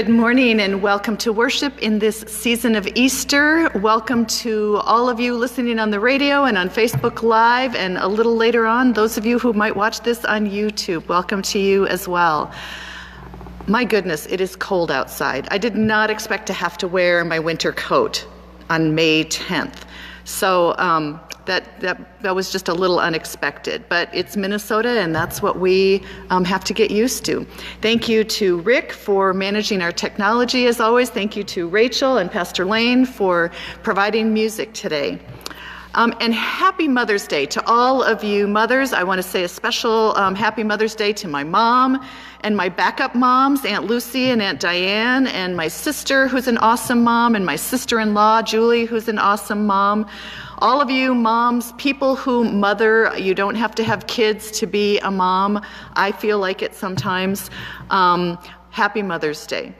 Good morning and welcome to worship in this season of Easter. Welcome to all of you listening on the radio and on Facebook Live, and a little later on, those of you who might watch this on YouTube. Welcome to you as well. My goodness, it is cold outside. I did not expect to have to wear my winter coat on May 10th. So um, that, that, that was just a little unexpected. But it's Minnesota, and that's what we um, have to get used to. Thank you to Rick for managing our technology, as always. Thank you to Rachel and Pastor Lane for providing music today. Um, and happy Mother's Day to all of you mothers. I want to say a special um, happy Mother's Day to my mom and my backup moms, Aunt Lucy and Aunt Diane, and my sister, who's an awesome mom, and my sister in law, Julie, who's an awesome mom. All of you moms, people who mother, you don't have to have kids to be a mom. I feel like it sometimes. Um, happy Mother's Day.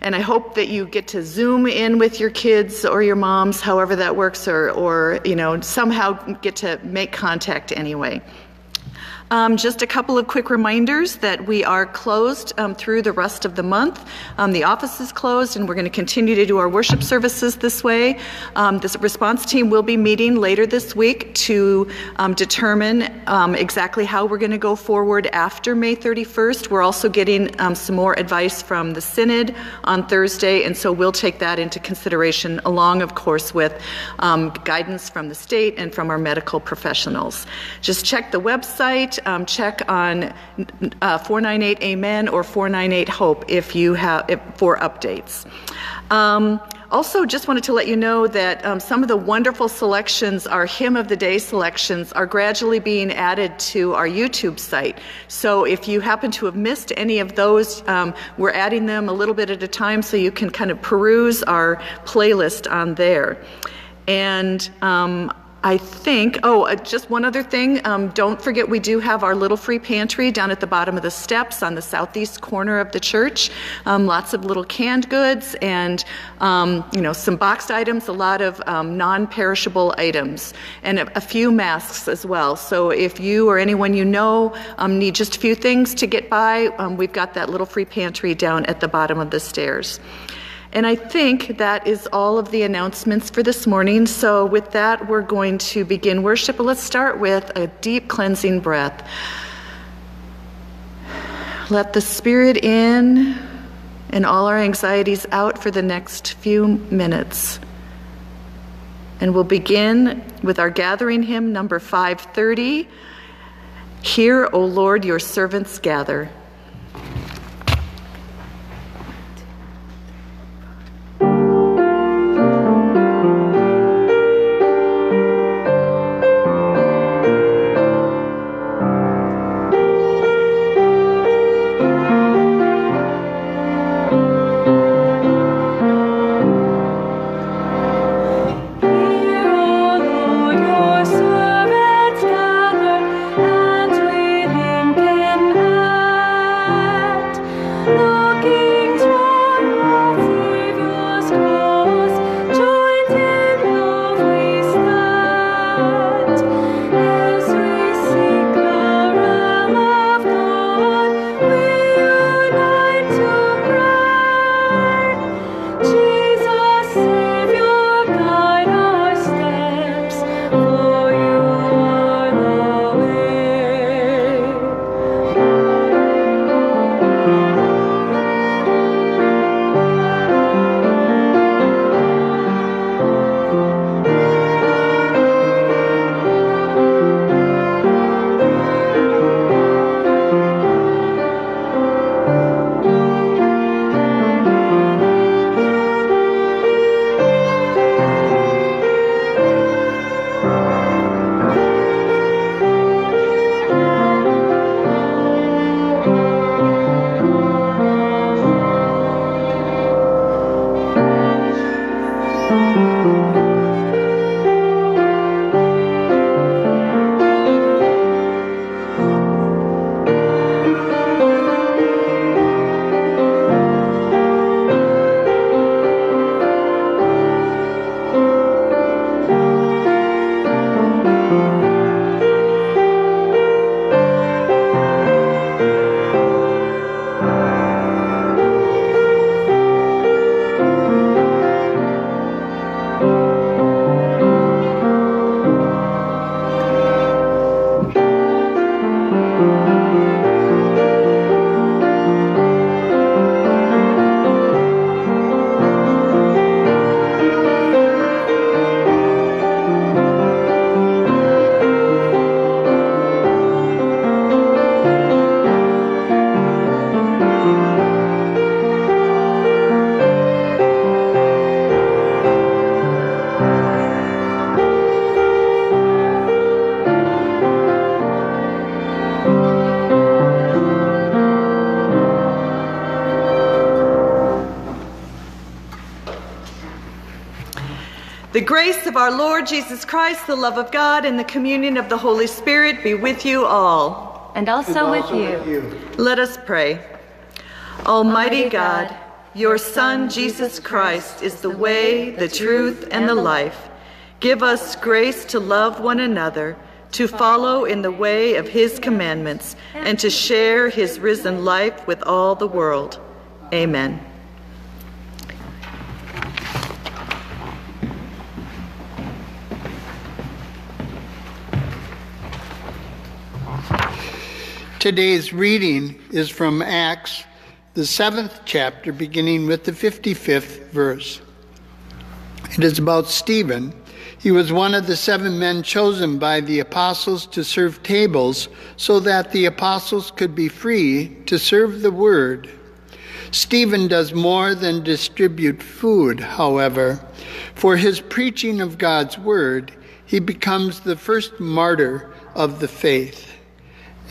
And I hope that you get to zoom in with your kids or your moms, however that works, or, or you know, somehow get to make contact anyway. Um, just a couple of quick reminders that we are closed um, through the rest of the month. Um, the office is closed, and we're going to continue to do our worship services this way. Um, the response team will be meeting later this week to um, determine exactly how we're going to go forward after May 31st. We're also getting some more advice from the Synod on Thursday, and so we'll take that into consideration, along, of course, with guidance from the state and from our medical professionals. Just check the website um, check on uh, 498 Amen or 498 Hope if you have if, for updates. Um, also, just wanted to let you know that um, some of the wonderful selections, our Hymn of the Day selections, are gradually being added to our YouTube site. So if you happen to have missed any of those, um, we're adding them a little bit at a time so you can kind of peruse our playlist on there. And um, I think, oh, uh, just one other thing. Um, don't forget, we do have our little free pantry down at the bottom of the steps on the southeast corner of the church. Um, lots of little canned goods and, um, you know, some boxed items, a lot of um, non perishable items, and a, a, few masks as well. So if you or anyone you know um, need just a few things to get by, um, we've got that little free pantry down at the bottom of the stairs. And I think that is all of the announcements for this morning. So, with that, we're going to begin worship. Let's start with a deep cleansing breath. Let the Spirit in and all our anxieties out for the next few minutes. And we'll begin with our gathering hymn, number 530. Hear, O Lord, your servants gather. Lord Jesus Christ, the love of God, and the communion of the Holy Spirit be with you all. And also, with, you. Let us pray. Almighty God, your Son, Jesus Christ, is the way, the truth, and the life. Give us grace to love one another, to follow in the way of his commandments, and to share his risen life with all the world. Amen. Today's reading is from Acts, the seventh chapter, beginning with the 55th verse. It is about Stephen. He was one of the seven men chosen by the apostles to serve tables so that the apostles could be free to serve the word. Stephen does more than distribute food, however. For his preaching of God's word, he becomes the first martyr of the faith.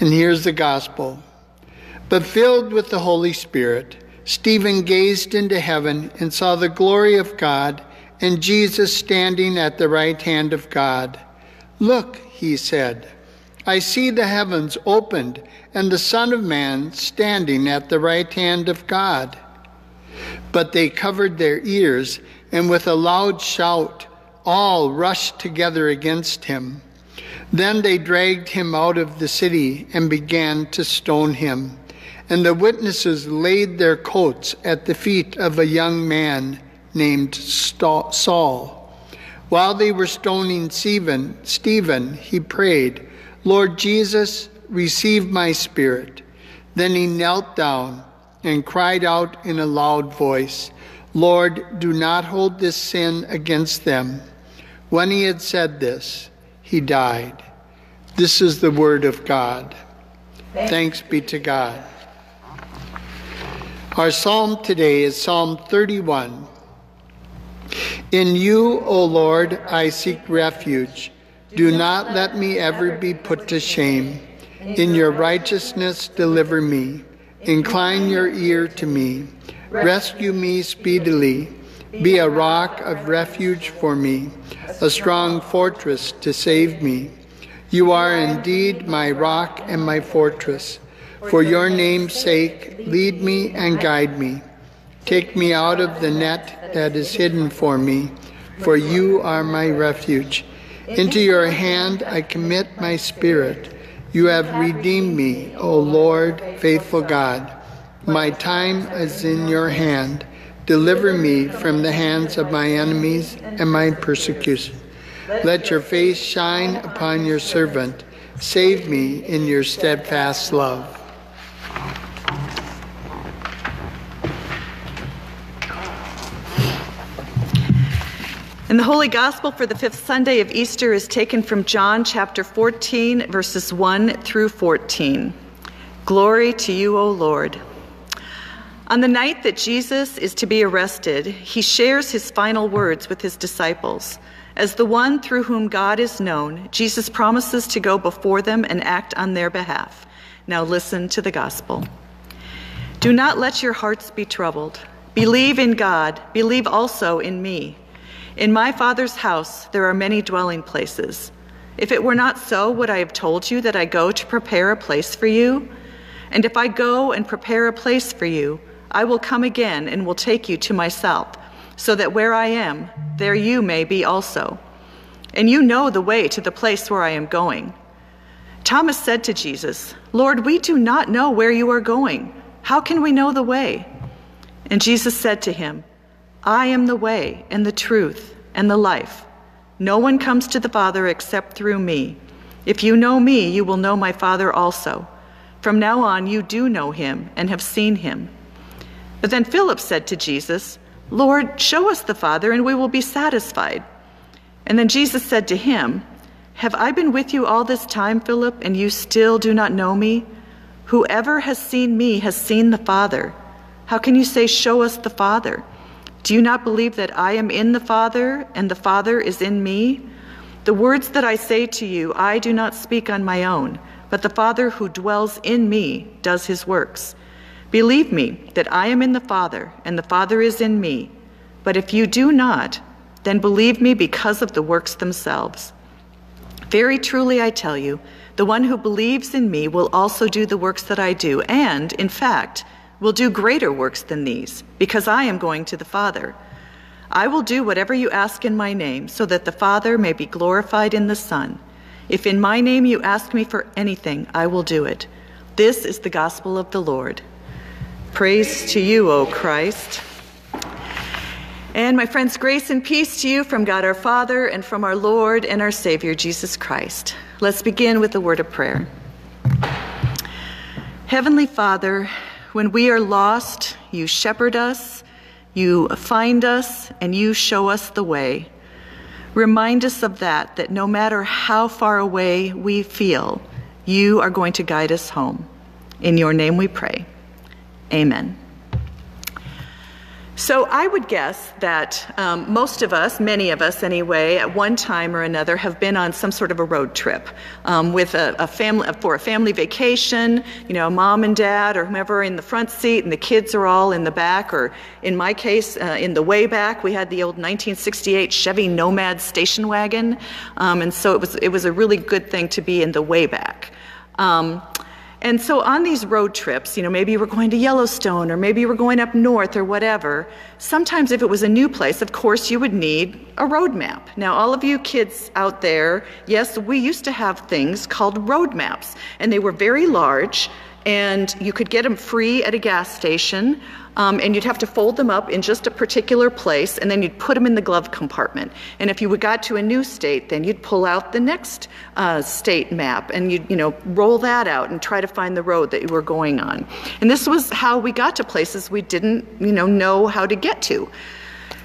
And here's the gospel. But filled with the Holy Spirit, Stephen gazed into heaven and saw the glory of God and Jesus standing at the right hand of God. Look, he said, I see the heavens opened and the Son of Man standing at the right hand of God. But they covered their ears, and with a loud shout, all rushed together against him. Then they dragged him out of the city and began to stone him. And the witnesses laid their coats at the feet of a young man named Saul. While they were stoning Stephen, Stephen, he prayed, Lord Jesus, receive my spirit. Then he knelt down and cried out in a loud voice, Lord, do not hold this sin against them. When he had said this, he died. This is the word of God. Thanks be to God. Our psalm today is Psalm 31. In you, O Lord, I seek refuge. Do not let me ever be put to shame. In your righteousness, deliver me. Incline your ear to me. Rescue me speedily. Be a rock of refuge for me, a strong fortress to save me. You are indeed my rock and my fortress. For your name's sake, lead me and guide me. Take me out of the net that is hidden for me, for you are my refuge. Into your hand I commit my spirit. You have redeemed me, O Lord, faithful God. My time is in your hand. Deliver me from the hands of my enemies and my persecution. Let your face shine upon your servant. Save me in your steadfast love. And the Holy Gospel for the fifth Sunday of Easter is taken from John chapter 14, verses 1 through 14. Glory to you, O Lord. On the night that Jesus is to be arrested, he shares his final words with his disciples. As the one through whom God is known, Jesus promises to go before them and act on their behalf. Now listen to the gospel. Do not let your hearts be troubled. Believe in God, believe also in me. In my Father's house there are many dwelling places. If it were not so, would I have told you that I go to prepare a place for you? And if I go and prepare a place for you, I will come again and will take you to myself, so that where I am, there you may be also. And you know the way to the place where I am going. Thomas said to Jesus, Lord, we do not know where you are going. How can we know the way? And Jesus said to him, I am the way and the truth and the life. No one comes to the Father except through me. If you know me, you will know my Father also. From now on, you do know him and have seen him. But then Philip said to Jesus, Lord, show us the Father, and we will be satisfied. And then Jesus said to him, Have I been with you all this time, Philip, and you still do not know me? Whoever has seen me has seen the Father. How can you say, Show us the Father? Do you not believe that I am in the Father, and the Father is in me? The words that I say to you, I do not speak on my own, but the Father who dwells in me does his works. Believe me that I am in the Father, and the Father is in me. But if you do not, then believe me because of the works themselves. Very truly, I tell you, the one who believes in me will also do the works that I do, and, in fact, will do greater works than these, because I am going to the Father. I will do whatever you ask in my name, so that the Father may be glorified in the Son. If in my name you ask me for anything, I will do it. This is the gospel of the Lord. Praise to you, O Christ. And my friends, grace and peace to you from God our Father and from our Lord and our Savior, Jesus Christ. Let's begin with a word of prayer. Heavenly Father, when we are lost, you shepherd us, you find us, and you show us the way. Remind us of that, that no matter how far away we feel, you are going to guide us home. In your name we pray. Amen. So I would guess that um, most of us, many of us anyway, at one time or another, have been on some sort of a road trip um, with a, a, family for a family vacation. You know, mom and dad or whomever in the front seat, and the kids are all in the back. Or in my case, uh, in the way back, we had the old 1968 Chevy Nomad station wagon, um, and so it was it was a really good thing to be in the way back. And so on these road trips, you know, maybe we're going to Yellowstone or maybe we're going up north or whatever, sometimes if it was a new place, of course you would need a road map. Now, all of you kids out there, yes, we used to have things called road maps, and they were very large and you could get them free at a gas station. Um, and you'd have to fold them up in just a particular place, and then you'd put them in the glove compartment. And if you got to a new state, then you'd pull out the next uh, state map, and you'd you know roll that out and try to find the road that you were going on. And this was how we got to places we didn't you know know how to get to.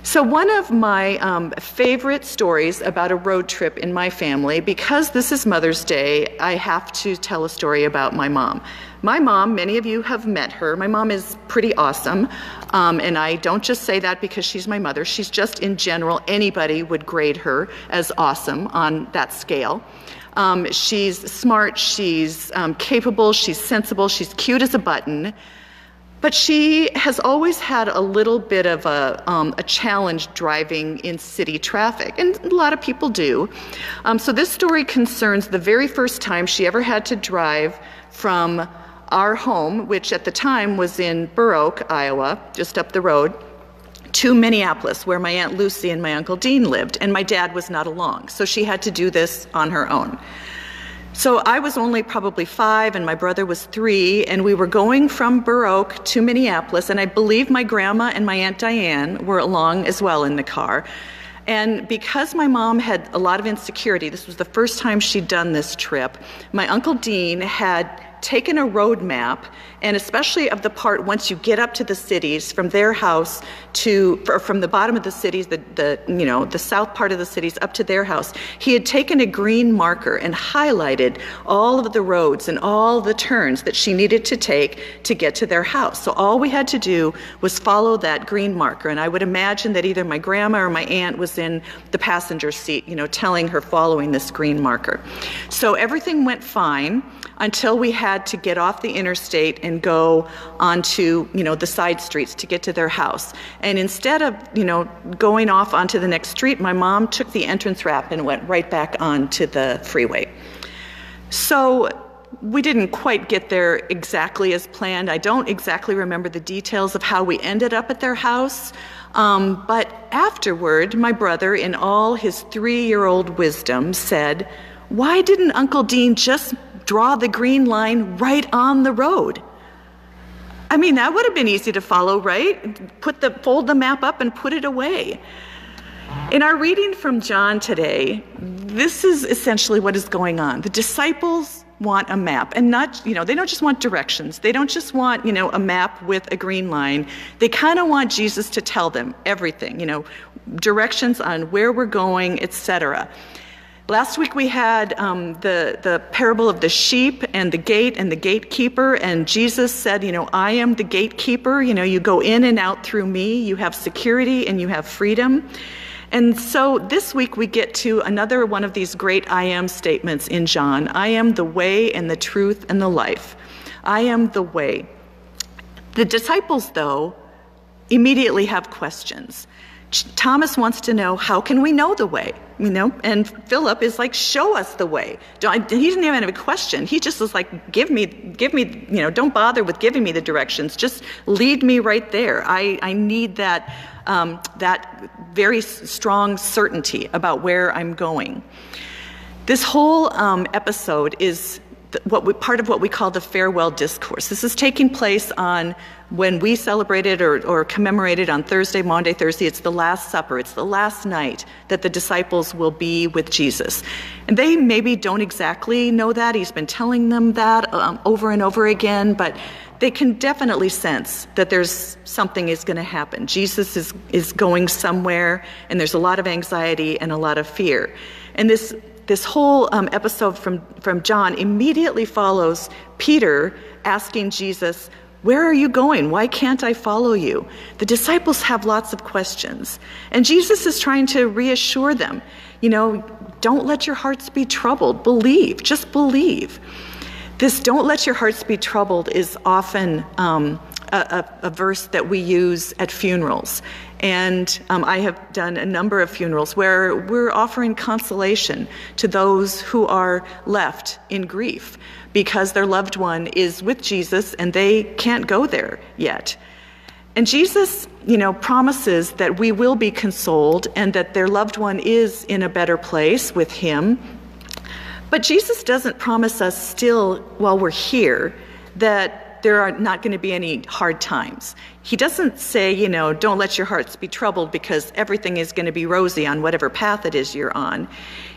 So, one of my um, favorite stories about a road trip in my family, because this is Mother's Day, I have to tell a story about my mom. My mom, many of you have met her. My mom is pretty awesome. Um, and I don't just say that because she's my mother. She's just, in general, anybody would grade her as awesome on that scale. Um, she's smart, she's um, capable, she's sensible, she's cute as a button. But she has always had a little bit of a, um, a challenge driving in city traffic, and a lot of people do. Um, so, this story concerns the very first time she ever had to drive from our home, which at the time was in Burr Oak, Iowa, just up the road, to Minneapolis, where my Aunt Lucy and my Uncle Dean lived, and my dad was not along. So, she had to do this on her own. So I was only probably five, and my brother was three, and we were going from Burr Oak to Minneapolis, and I believe my grandma and my Aunt Diane were along as well in the car. And because my mom had a lot of insecurity, this was the first time she'd done this trip, my Uncle Dean had taken a road map, and especially of the part once you get up to the cities from their house to from the bottom of the cities, the, the you know the south part of the cities up to their house, he had taken a green marker and highlighted all of the roads and all the turns that she needed to take to get to their house. So all we had to do was follow that green marker, and I would imagine that either my grandma or my aunt was in the passenger seat, you know, telling her following this green marker. So everything went fine until we had to get off the interstate and go onto, you know, the side streets to get to their house. And instead of, you know, going off onto the next street, my mom took the entrance ramp and went right back onto the freeway. So we didn't quite get there exactly as planned. I don't exactly remember the details of how we ended up at their house. Um, but afterward, my brother, in all his three year old wisdom, said, Why didn't Uncle Dean just draw the green line right on the road. I mean, that would have been easy to follow, right? Put the, fold the map up and put it away. In our reading from John today, this is essentially what is going on. The disciples want a map and not, you know, they don't just want directions. They don't just want, you know, a map with a green line. They kind of want Jesus to tell them everything, you know, directions on where we're going, etc. Last week we had um, the, the parable of the sheep and the gate and the gatekeeper, and Jesus said, You know, I am the gatekeeper. You know, you go in and out through me, you have security and you have freedom. And so this week we get to another one of these great I am statements in John I am the way and the truth and the life. I am the way. The disciples, though, immediately have questions. Thomas wants to know, how can we know the way? You know, and Philip is like, show us the way. Don't, he didn't even have a question. He just was like, give me, give me, you know, don't bother with giving me the directions. Just lead me right there. I, I need that, um, that very strong certainty about where I'm going. This whole um, episode is what we, part of what we call the farewell discourse. This is taking place on when we celebrated or, or commemorated on Thursday, Monday, Thursday. It's the Last Supper. It's the last night that the disciples will be with Jesus. And they maybe don't exactly know that. He's been telling them that um, over and over again, but they can definitely sense that there's something is going to happen. Jesus is, is going somewhere, and there's a lot of anxiety and a lot of fear. And this this whole um, episode from, from John immediately follows Peter asking Jesus, Where are you going? Why can't I follow you? The disciples have lots of questions. And Jesus is trying to reassure them, you know, don't let your hearts be troubled. Believe, just believe. This don't let your hearts be troubled is often um, a, a, a, verse that we use at funerals. And um, I have done a number of funerals where we're offering consolation to those who are left in grief because their loved one is with Jesus and they can't go there yet. And Jesus, you know, promises that we will be consoled and that their loved one is in a better place with him. But Jesus doesn't promise us still while we're here that there are not going to be any hard times. He doesn't say, you know, don't let your hearts be troubled because everything is going to be rosy on whatever path it is you're on.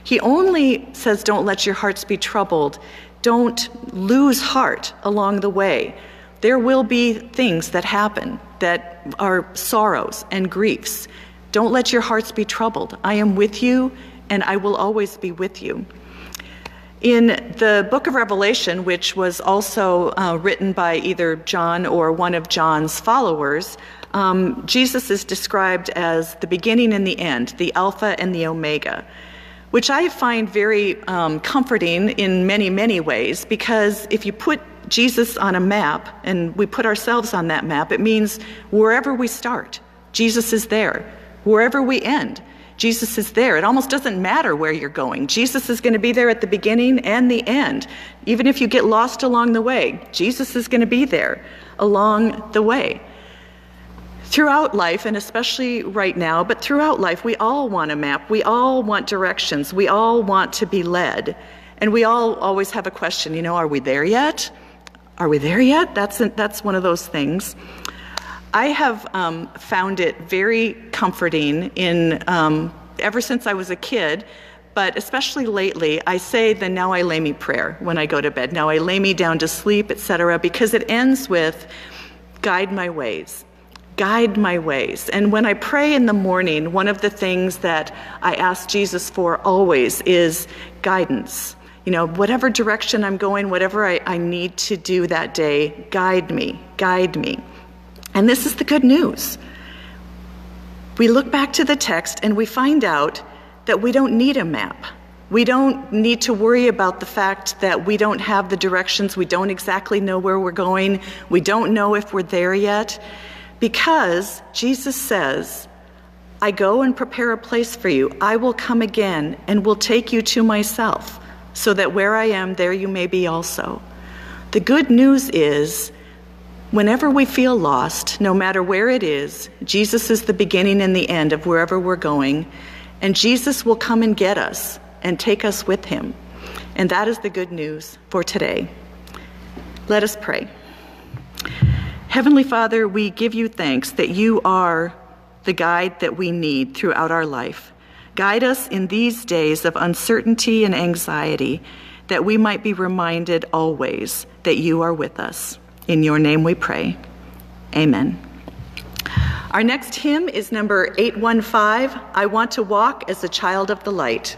He only says, don't let your hearts be troubled. Don't lose heart along the way. There will be things that happen that are sorrows and griefs. Don't let your hearts be troubled. I am with you and I will always be with you. In the book of Revelation, which was also uh, written by either John or one of John's followers, um, Jesus is described as the beginning and the end, the Alpha and the Omega, which I find very um, comforting in many, many ways because if you put Jesus on a map and we put ourselves on that map, it means wherever we start, Jesus is there. Wherever we end, Jesus is there. It almost doesn't matter where you're going. Jesus is going to be there at the beginning and the end. Even if you get lost along the way, Jesus is going to be there along the way. Throughout life, and especially right now, but throughout life, we all want a map. We all want directions. We all want to be led. And we all always have a question you know, are we there yet? Are we there yet? That's, that's one of those things. I have um, found it very comforting in um, ever since I was a kid, but especially lately, I say the now I lay me prayer when I go to bed. Now I lay me down to sleep, etc., because it ends with guide my ways. Guide my ways. And when I pray in the morning, one of the things that I ask Jesus for always is guidance. You know, whatever direction I'm going, whatever I, I need to do that day, guide me, guide me. And this is the good news. We look back to the text and we find out that we don't need a map. We don't need to worry about the fact that we don't have the directions, we don't exactly know where we're going, we don't know if we're there yet, because Jesus says, I go and prepare a place for you. I will come again and will take you to myself, so that where I am, there you may be also. The good news is Whenever we feel lost, no matter where it is, Jesus is the beginning and the end of wherever we're going, and Jesus will come and get us and take us with him. And that is the good news for today. Let us pray. Heavenly Father, we give you thanks that you are the guide that we need throughout our life. Guide us in these days of uncertainty and anxiety, that we might be reminded always that you are with us. In your name we pray. Amen. Our next hymn is number 815 I Want to Walk as a Child of the Light.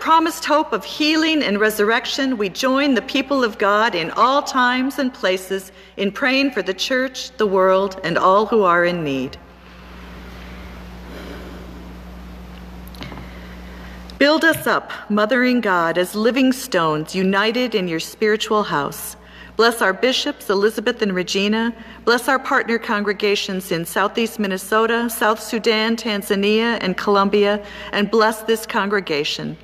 Promised hope of healing and resurrection, we join the people of God in all times and places in praying for the church, the world, and all who are in need. Build us up, mothering God, as living stones united in your spiritual house. Bless our bishops, Elizabeth and Regina. Bless our partner congregations in Southeast Minnesota, South Sudan, Tanzania, and Colombia, and bless this congregation.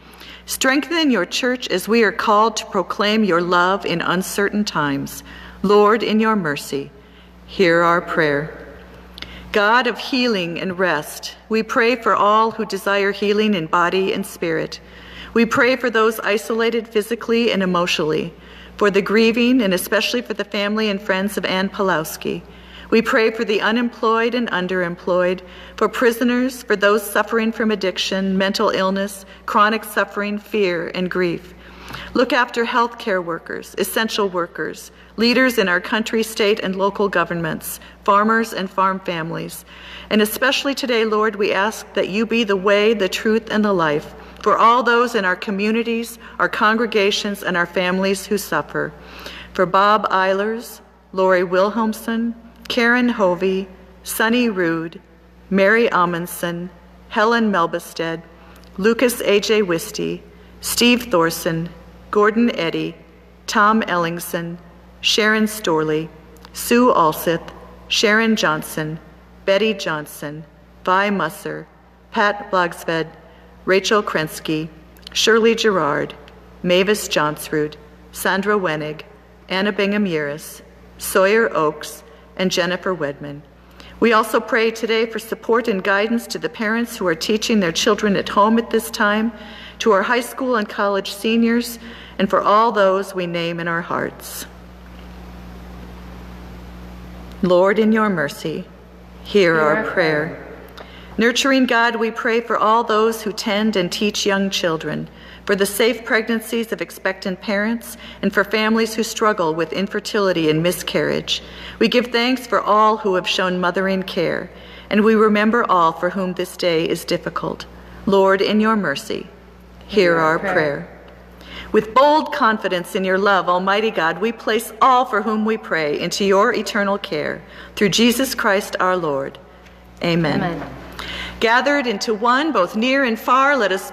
Strengthen your church as we are called to proclaim your love in uncertain times. Lord, in your mercy, hear our prayer. God of healing and rest, we pray for all who desire healing in body and spirit. We pray for those isolated physically and emotionally, for the grieving, and especially for the family and friends of Ann Pulowski. We pray for the unemployed and underemployed, for prisoners, for those suffering from addiction, mental illness, chronic suffering, fear, and grief. Look after healthcare workers, essential workers, leaders in our country, state, and local governments, farmers and farm families. And especially today, Lord, we ask that you be the way, the truth, and the life for all those in our communities, our congregations, and our families who suffer. For Bob Eilers, Lori Wilhelmson, Karen Hovey, Sunny Rude, Mary Amundsen, Helen Melbestead, Lucas A.J. Wisty, Steve Thorson, Gordon Eddy, Tom Ellingson, Sharon Storley, Sue Alsith, Sharon Johnson, Betty Johnson, Vi Musser, Pat Blogsved, Rachel Krensky, Shirley Gerard, Mavis Johnsrud, Sandra Wenig, Anna Bingham Uris, Sawyer Oaks, and Jennifer Wedman. We also pray today for support and guidance to the parents who are teaching their children at home at this time, to our high school and college seniors, and for all those we name in our hearts. Lord, in your mercy, hear our prayer. Nurturing God, we pray for all those who tend and teach young children, for the safe pregnancies of expectant parents, and for families who struggle with infertility and miscarriage. We give thanks for all who have shown mothering care, and we remember all for whom this day is difficult. Lord, in your mercy, hear our prayer. With bold confidence in your love, Almighty God, we place all for whom we pray into your eternal care. Through Jesus Christ our Lord. Amen. Amen. Gathered into one, both near and far, let us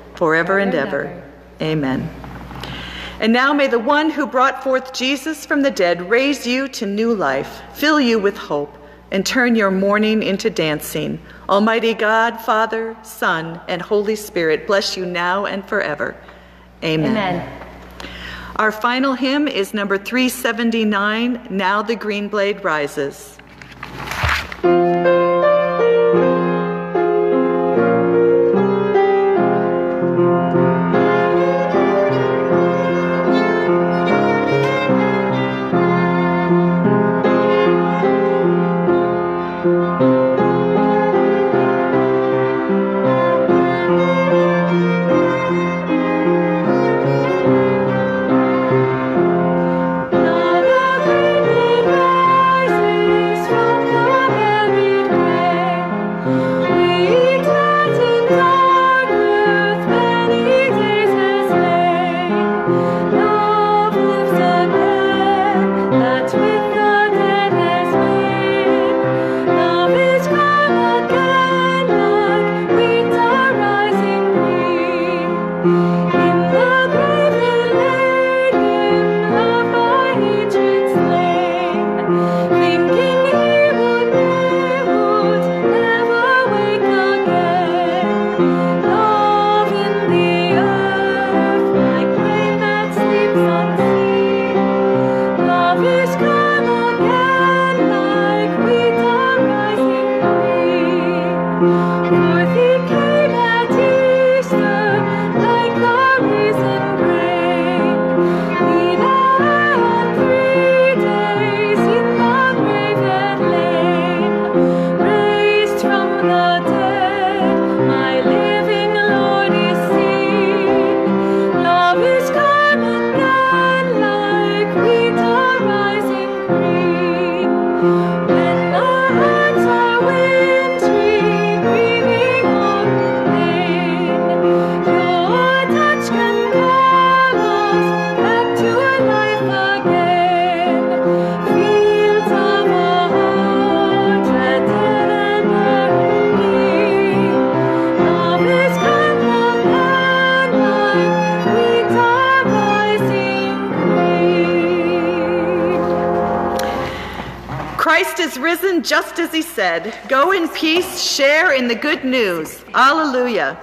forever and ever. Amen. And now may the one who brought forth Jesus from the dead raise you to new life, fill you with hope, and turn your mourning into dancing. Almighty God, Father, Son, and Holy Spirit bless you now and forever. Amen. Amen. Our final hymn is number 379, Now the Green Blade Rises. As he said. Go in peace, share in the good news. Alleluia.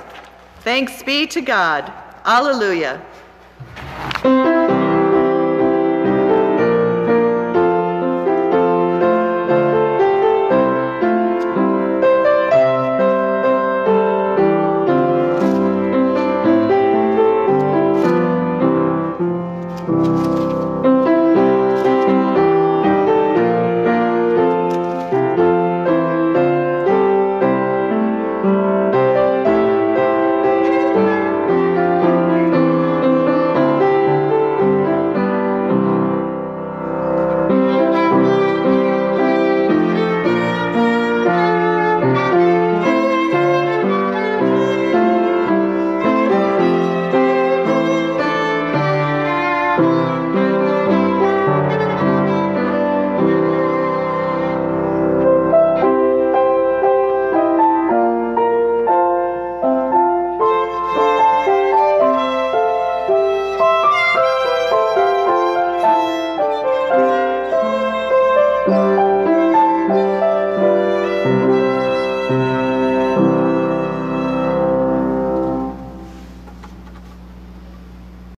Thanks be to God. Alleluia.